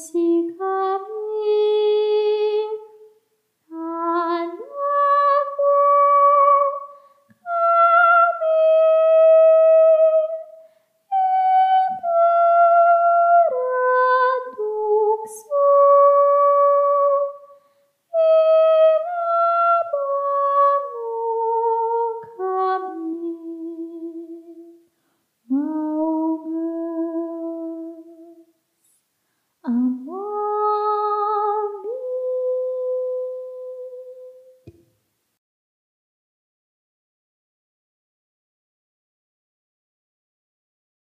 sic